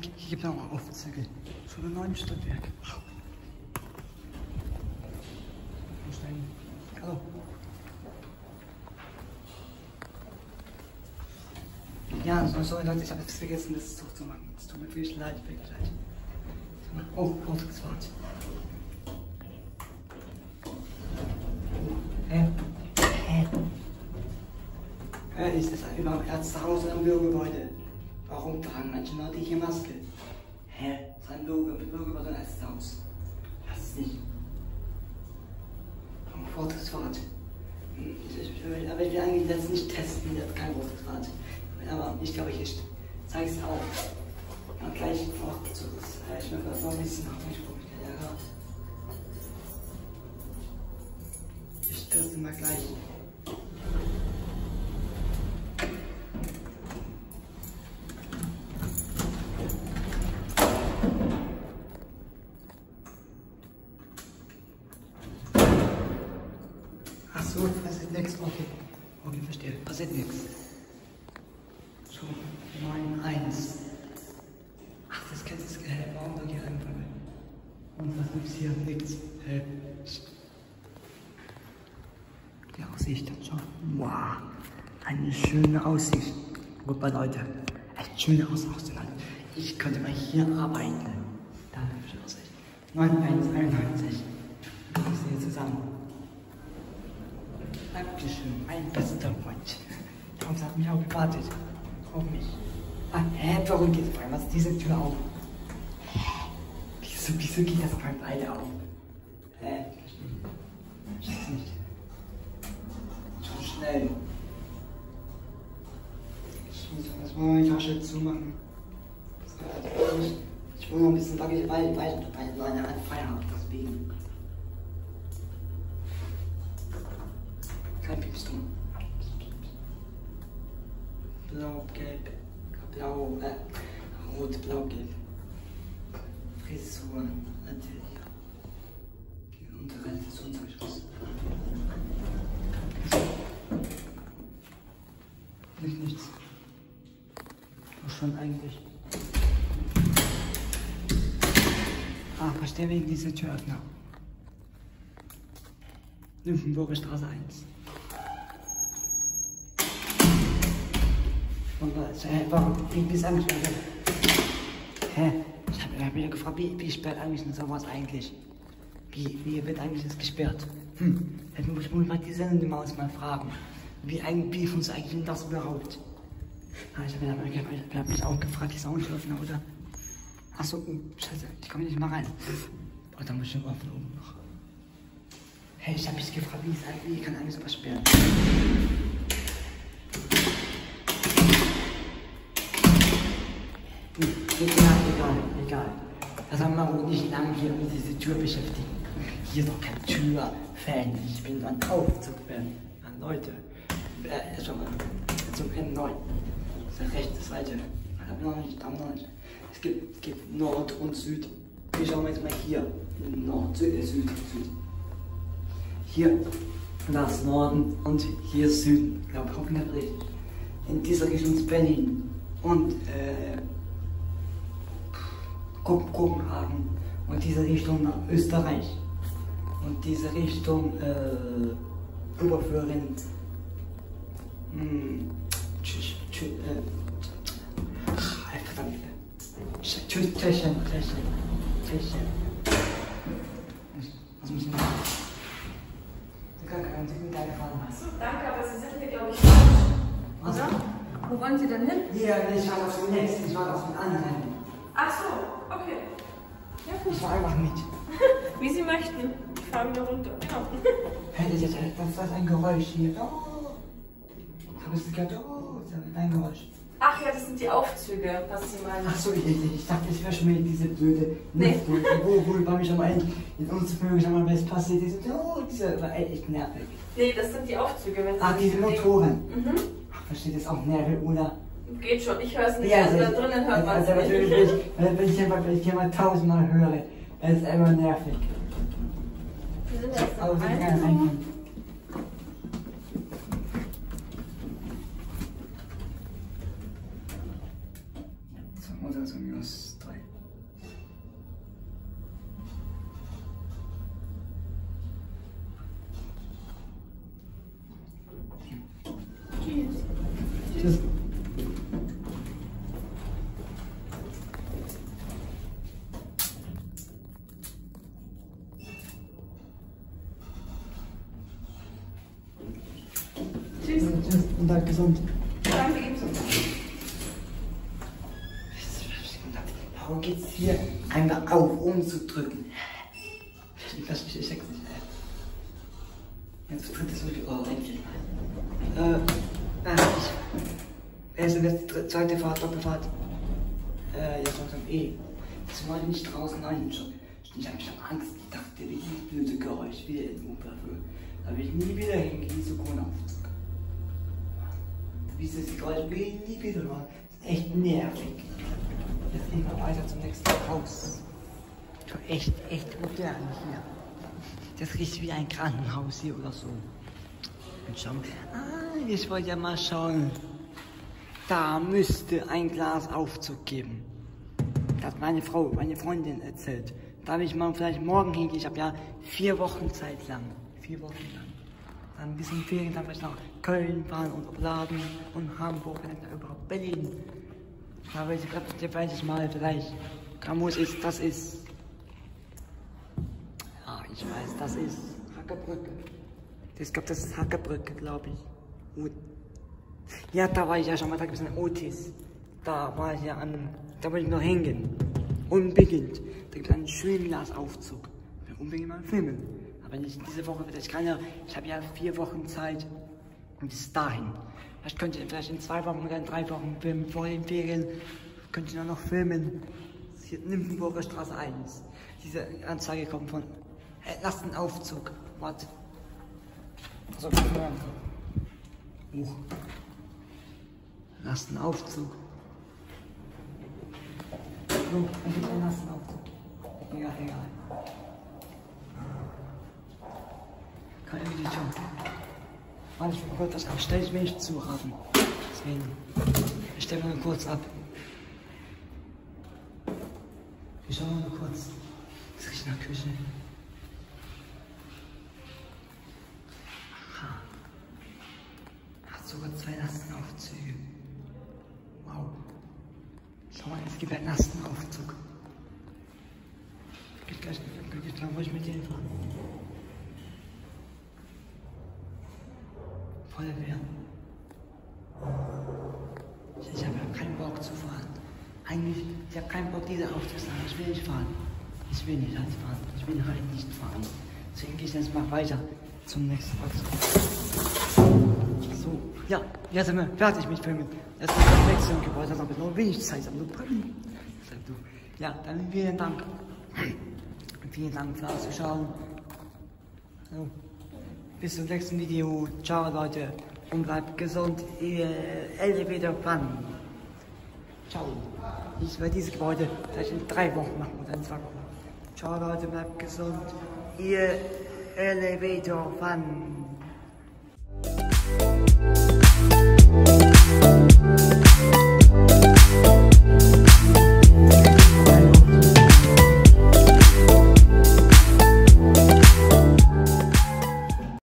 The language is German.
Gibt noch Aufzüge. Schon ein neuen Stockwerk. Hallo. Ja, so, sorry Leute, ich habe jetzt vergessen, das Zug zu machen. Es tut mir wirklich leid, wirklich leid. Oh, Vorzugsfahrt. Hä? Hä? Hä, ist das über dem Ärztehaus oder im Bürgergebäude? Warum tragen manche Leute hier Maske? Hä? Das ist ein Bürger, Bürgergebäude und Ärztehaus. Das ist nicht. Oh, Vorzugsfahrt. Hm, aber ich will eigentlich das nicht testen, das ist kein Vorzugsfahrt. Aber ich glaube, ich zeige es auch. Ja, gleich Vorzugs. äh, Ich will das noch ein bisschen auf mich gucken. Ja. Ich teste mal gleich. Ach so, passiert nichts. Okay. Okay, verstehe. Passiert nichts. So, 9, 1. Ach, das kennt das hä, Warum soll hier anfangen? Und was gibt's hier? Nichts. Hä? Die Aussicht. Schau. Wow. Eine schöne Aussicht. Guck Leute. Echt schöne Aussicht. Ich könnte mal hier arbeiten. Für die Aussicht. 9191. Wir sind hier zusammen. Dankeschön, mein bester Freund. Thomas hat mich auch gewartet. Auf mich. Ah, hä, warum geht auf einmal diese Tür auf? Wieso, wieso geht das auf einmal beide auf? Hä? Ich verstehe nicht. Zu schnell. Ich muss erstmal meine Tasche zumachen. Ich will noch ein bisschen wackelig, weil, weil, weil so eine Art Feierabend, deswegen. Kein Piepston. Blau, gelb, blau, äh, rot, blau, gelb. Frisur, natürlich. Die untere Frisurenzeugnis. Nicht nichts. Doch schon eigentlich. Ah, verstehe wegen dieser Türöffner. Nymphenburger Straße 1. Und hä, warum, wie bist du angesperrt? Hä? Ich habe hab mich gefragt, wie, wie sperrt eigentlich denn sowas eigentlich? Wie, wie wird eigentlich das gesperrt? Hm, jetzt muss ich mal die Sendung aus mal fragen. Wie, eigentlich, wie funktioniert eigentlich das überhaupt? Ah, ich habe hab, hab, hab mich auch gefragt, die Soundöffner, oder? Achso, oh, scheiße, ich komme nicht mal rein. Oh, da muss ich öffnen oben noch. Hey, ich habe mich gefragt, wie, ist wie kann eigentlich sowas sperren? Hm, egal, egal, egal. Muss nicht lange hier mit dieser Tür beschäftigen. Hier ist doch kein Türfan. Ich bin ein Aufzugfan. An Leute. Äh, erst mal zum N9. Das ist rechte. Ich hab noch nicht, noch nicht. Es gibt, es gibt Nord und Süd. Wir schauen jetzt mal hier. Nord, Süd, äh, Süd, Süd. Hier, da ist Norden und hier Süden. Ich glaube, richtig. In dieser Richtung ist Berlin. Und, äh, Kopenhagen und diese Richtung nach Österreich und diese Richtung äh, Oberföhring, hm, Tsch- Tsch- äh, ach, verdammt, Tsch- Tsch- Tschechien, Tschechien, Tschechien. Was muss ich machen? Sie können keinen Sie sind keine Fahrer. Achso, danke, aber Sie sind hier, glaube ich, falsch. Was? Oder? Wo wollen Sie denn hin? Hier, ich war das zunächst, ich war das mit anderen. Ach so. Ich war einfach mit. Wie Sie möchten. Ich fahre wieder runter. Ja. Hey, das ist, das ist ein Geräusch hier. Oh. Hab ich gehört? Oh, das ist ein Geräusch. Ach ja, das sind die Aufzüge, was Sie meinen. Ach so, ich, ich dachte, es wäre schon wieder diese blöde Nee. Wo, wo war mich schon mal in, in uns Vögel schon mal was passiert ist. Oh, diese war echt nervig. Nee, das sind die Aufzüge, wenn Sie Ah, sich diese. Motoren. Mhm. Ach, versteht das auch nervig, oder? Geht schon, ich höre es nicht. Ja, also da drinnen hört man es also, nicht. wenn, ich, wenn, ich mal, wenn ich mal tausendmal höre, es ist immer nervig. Wir sind jetzt Aber wir können. So, Monster so minus 3. Tschüss. Tschüss. Tschüss. Tschüss und bleib gesund. Danke ebenso. Warum geht's hier einmal auf, ohne zu drücken? Ich verstehe ich check's nicht, ey. Jetzt dritte ist wirklich. Oh, endlich mal. Äh, äh, ich. Also jetzt die zweite Fahrt, Doppelfahrt. Äh, jetzt langsam E. Das wollte ich nicht draußen rein. Schon. Ich habe schon Angst. Ich dachte, dieses blöde Geräusch wieder in Oberhöhe. Da will ich nie wieder hingehen zu Corona-Aufzug. Wieder machen. Das ist echt nervig. Jetzt gehen wir weiter zum nächsten Haus. Schon echt, echt modern hier. Das riecht wie ein Krankenhaus hier oder so. Und schauen. Ah, ich wollte ja mal schauen. Da müsste ein Glas Aufzug geben. Das hat meine Frau, meine Freundin erzählt. Darf ich mal vielleicht morgen hingehen? Ich habe ja vier Wochen Zeit lang. Vier Wochen lang. Dann ein bisschen Ferien, dann vielleicht nach Köln fahren und Opladen und Hamburg und dann überhaupt Berlin. Da weiß ich, da weiß ich mal vielleicht. Camus ist, das ist. Ja, ich weiß, das ist Hackebrücke. Ich glaube, das ist Hackebrücke, glaube ich. Und ja, da war ich ja schon mal, da gibt es eine Otis. Da war ich ja an, da wollte ich noch hängen. Unbedingt. Da gibt es einen Schwimmglasaufzug. Ich will unbedingt mal filmen. Aber nicht diese Woche, ich kann ja, ich habe ja vier Wochen Zeit. Bis dahin. Vielleicht könnt ihr vielleicht in zwei Wochen oder in drei Wochen filmen, vor den Ferien. Könnt ihr noch filmen. Hier Nymphenburger Straße 1. Diese Anzeige kommt von, äh, lasst einen Aufzug. Warte. Also, Huch. Lasst einen Aufzug. So, dann gibt einen Lastenaufzug. Egal, egal. Schon. Warte, ich kurz das ich mir nicht zu haben. Deswegen. Ich stelle mal kurz ab. Wir schauen mal kurz. Es riecht nach Küche. Aha. Hat sogar zwei Lastenaufzüge. Wow. Schau mal, es gibt einen Lastenaufzug. Geht gleich, geht gleich, wo ich mit denen fahren. Feuerwehr. Ich, ich habe keinen Bock zu fahren. Eigentlich, ich habe keinen Bock, diese aufzusagen. Ich will nicht fahren. Ich will nicht halt fahren. Ich will halt nicht fahren. Deswegen gehe ich jetzt mal weiter zum nächsten Aufzug. So, ja, jetzt sind wir fertig mit Filmen. Jetzt ist das nächste Gebäude, das habe ich noch wenig Zeit. Ja, dann vielen Dank. Vielen Dank fürs Zuschauen. So, bis zum nächsten Video. Ciao Leute und bleibt gesund. Ihr Elevator Fun. Ciao. Ich werde dieses Gebäude vielleicht in drei Wochen machen oder in zwei Wochen. Ciao Leute, bleibt gesund. Ihr Elevator Fun.